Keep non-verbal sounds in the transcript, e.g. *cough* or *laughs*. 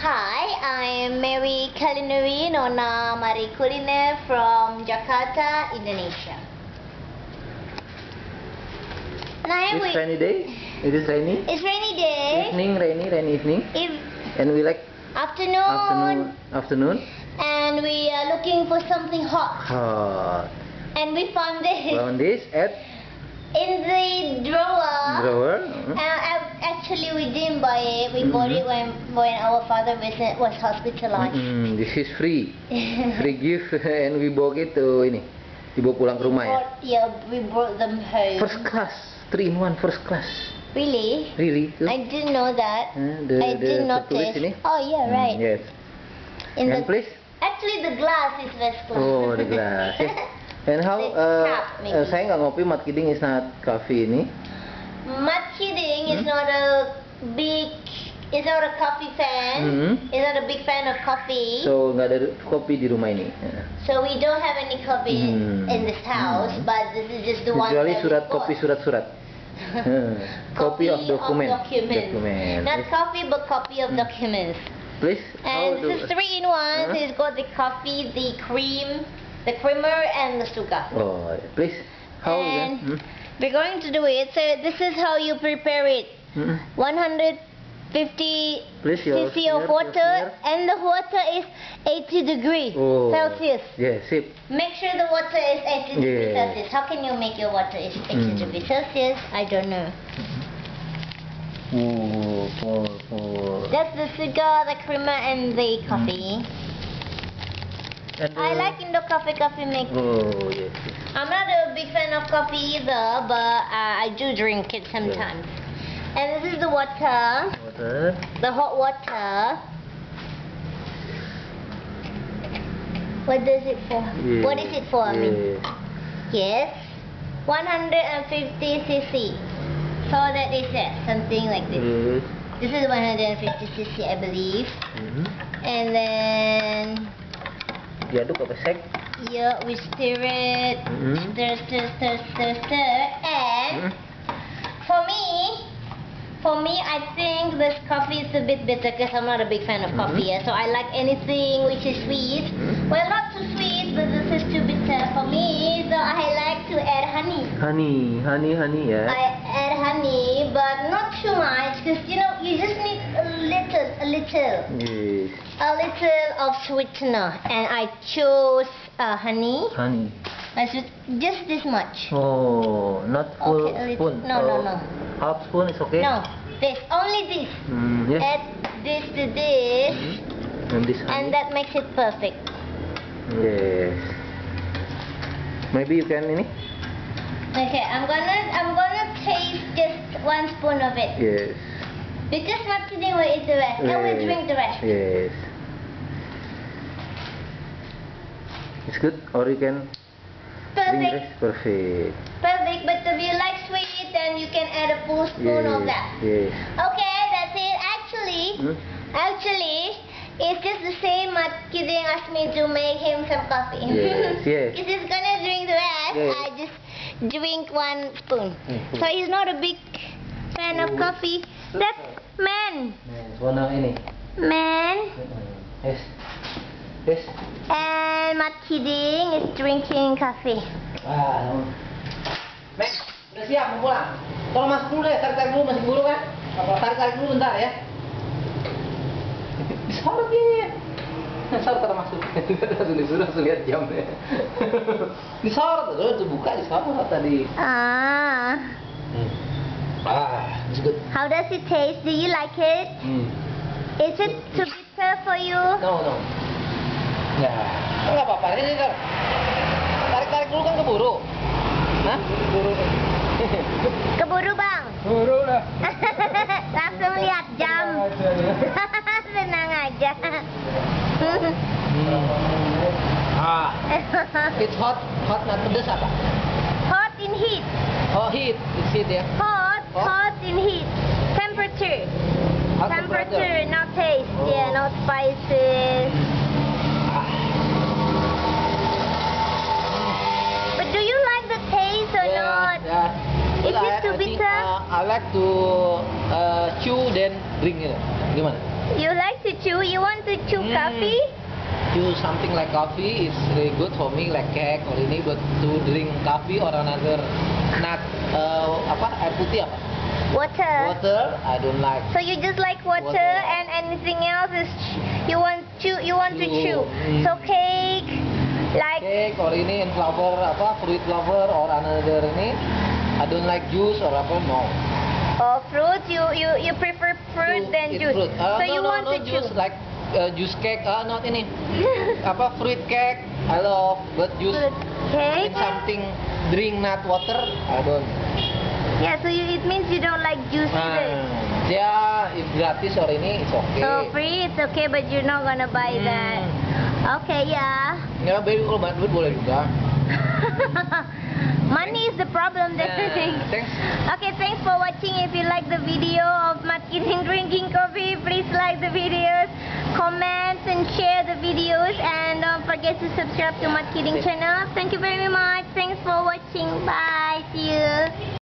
Hi, I am Mary Culinary Nona Mari Kuliner from Jakarta, Indonesia. Now It's we, rainy day. It is rainy. it's rainy day. Evening, rainy, rainy evening. If And we like afternoon, afternoon, afternoon. and we are looking for something hot, Hot. and we found this Found this at in the drawer. drawer. Uh, ac- actually, we didn't buy it. We bought it when when our father was was hospitalized. Mm, this is free. *laughs* Free gift *laughs* and we bawa gitu ini. Dibawa pulang ke rumah ya. Brought- yeah, we brought them home. First class, three in one, first class. Really? Really? Tuh. I didn't know that. Eh, the- I the did tertulis notice. ini. Oh yeah, Hmm, right. yes. In And the please. actually the glass is first class. Oh, the glass. ya. *laughs* And how? Uh, cup, maybe. uh, saya nggak ngopi, Mat Kiding is not coffee ini. Mat kidding is not a big. Is not a coffee fan. Hmm. Is not a big fan of coffee. So, So nggak ada kopi di rumah ini. Ya. we don't have any coffee Hmm. in this house. Hmm. But this is just the one. Kecuali surat kopi surat-surat. Hmm. Copy of document. documents. Document. Not coffee, but copy of documents. Please. how And this is three in one. Huh? So it's got the coffee, the cream, the creamer, and the sugar. Oh, please. How And-? We're going to do it. So this is how you prepare it. Hmm. 150 Please cc of water, and the water is 80 degree Oh. Celsius. Yes, sip. Make sure the water is 80 degree Yeah. Celsius. How can you make your water is 80 Mm. degree Celsius? I don't know. Oh, for. That's the sugar, the creamer, and the coffee. And, I uh, like IndoCafe coffee mix. Oh yes. yes. I'm not a big fan of coffee either, but uh, I do drink it sometimes. And this is the water, Water. the hot water. What does it for? Yeah. What is it for? I mean, yes, 150 cc. So that is it, something like this. This is 150 cc, I believe. Mhm. And then Diaduk apa sek? here we stir it, Mhm. stir, stir, stir, stir, stir, and. Hmm? For me, for me, I think this coffee is a bit bitter because I'm not a big fan of coffee. Mhm. yeah. So I like anything which is sweet. Mhm. Well, not too sweet, but this is too bitter for me. So I like to add honey. Honey, honey, honey ya. I add honey, but not too much because you know you just need a little, a little, Yes. A little of sweetener, and I chose uh, honey. Honey. Just this much. Oh, not full Okay, spoon. no, no, no. Half spoon is okay. No, this only this. Hmm, yes. Add this to this. Mhm. And this honey. And that makes it perfect. Yes. Maybe you can ini? Okay, I'm gonna I'm gonna taste just one spoon of it. Yes. Because not kidding will eat the rest. Yes. drink the rest. Yes. It's good, or you can drink Perfect. Perfect. Perfect. But if you like sweet then you can add a full spoon of Yes. that. Yes. Okay, that's it. Actually Hmm? actually it's just the same as Kiding asked me to make him some coffee. Yes, *laughs* yes. He's gonna drink the rest. Yes. I just drink one spoon. Mhm. So he's not a big fan of coffee. That's man. Warna ini. Man. Yes. Yes. And Mat Kidding is drinking coffee. Ah, Mek, udah siap mau pulang? Tolong masuk dulu deh, tarik-tarik dulu masih buru kan? Tarik-tarik dulu bentar ya. *laughs* Disorot dia. Disorot taruh masuk. *laughs* langsung disuruh langsung lihat jam ya. *laughs* disorot tuh, tuh buka disorot tadi. Ah. Hmm. Ah, it's good. How does it taste? Do you like it? Hmm. Is it too bitter for you? No, no. Ya, enggak apa-apa. Ini tar. Tarik-tarik dulu kan keburu. Hah? Keburu. Keburu bang. Keburu lah. *laughs* Langsung lihat jam. Senang aja. *laughs* *laughs* Ah, it's hot. Hot not pedas apa? hot in heat. Oh, heat. It's heat ya. Hot, Hot? hot in heat. Temperature. Hot Temperature, not taste. Oh. Yeah, not spices. To uh, chew then drink gitu. Gimana? You like to chew? You want to chew Hmm. coffee? Chew something like coffee is really good for me like cake or ini but to drink coffee or another nut uh, apa air putih apa? Water. Water I don't like. So you just like water, Water. and anything else is you want chew you want to chew. Chew. Mm. So cake, like Cake or ini and flower apa fruit flower or another ini I don't like juice or apa no. Or fruit, you you you prefer fruit To than juice. Fruit. Uh, so no, you no, want no to juice chew. like uh, juice cake ah not ini *laughs* apa fruit cake I love but juice Fruit cake. something drink not water I don't. Yeah, so you, it means you don't like juice either. Ah, ya if gratis or ini it's okay. So free, it's okay, but you're not gonna buy Hmm. that. Okay, yeah. Ya, baby kalau banyak duit boleh juga. *laughs* Money is the problem, that's the thing. Okay, thanks for watching. If you like the video of Matkiding drinking coffee, please like the videos, comment and share the videos, and don't forget to subscribe to Matkiding channel. Thank you very much. Thanks for watching. Bye. See you.